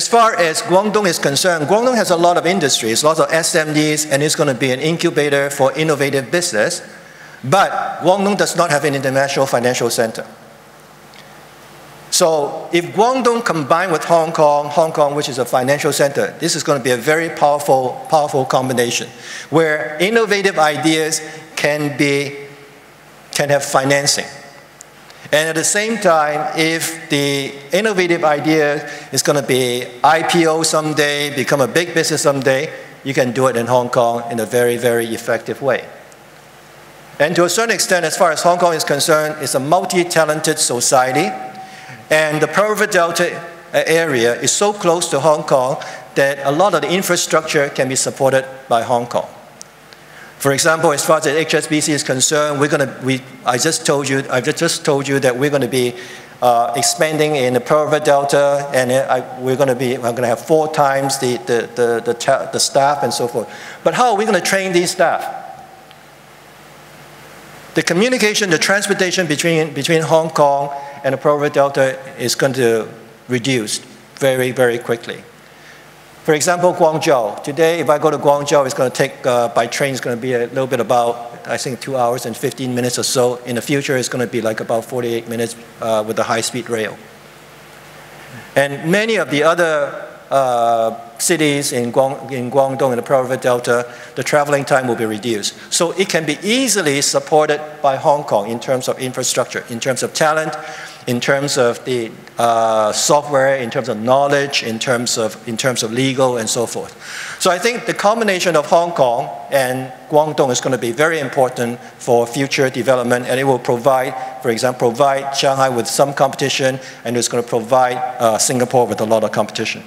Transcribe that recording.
As far as Guangdong is concerned, Guangdong has a lot of industries, lots of SMEs, and it's going to be an incubator for innovative business. But Guangdong does not have an international financial center. So if Guangdong combined with Hong Kong, Hong Kong, which is a financial center, this is going to be a very powerful, powerful combination where innovative ideas can, be, can have financing. And at the same time, if the innovative idea is going to be IPO someday, become a big business someday, you can do it in Hong Kong in a very, very effective way. And to a certain extent, as far as Hong Kong is concerned, it's a multi-talented society. And the Pearl Delta area is so close to Hong Kong that a lot of the infrastructure can be supported by Hong Kong. For example, as far as HSBC is concerned, we're going to, we, I just told you, I just told you that we're going to be uh, expanding in the Pearl River Delta, and I, we're going to be, we're going to have four times the, the, the, the, the staff and so forth. But how are we going to train these staff? The communication, the transportation between, between Hong Kong and the Pearl River Delta is going to reduce very, very quickly. For example, Guangzhou. Today, if I go to Guangzhou, it's going to take, uh, by train, it's going to be a little bit about, I think, two hours and 15 minutes or so. In the future, it's going to be like about 48 minutes uh, with the high-speed rail. And many of the other uh, cities in, Guang, in Guangdong and the Pearl River Delta, the traveling time will be reduced. So it can be easily supported by Hong Kong in terms of infrastructure, in terms of talent, in terms of the uh, software, in terms of knowledge, in terms of, in terms of legal and so forth. So I think the combination of Hong Kong and Guangdong is going to be very important for future development and it will provide, for example, provide Shanghai with some competition and it's going to provide uh, Singapore with a lot of competition.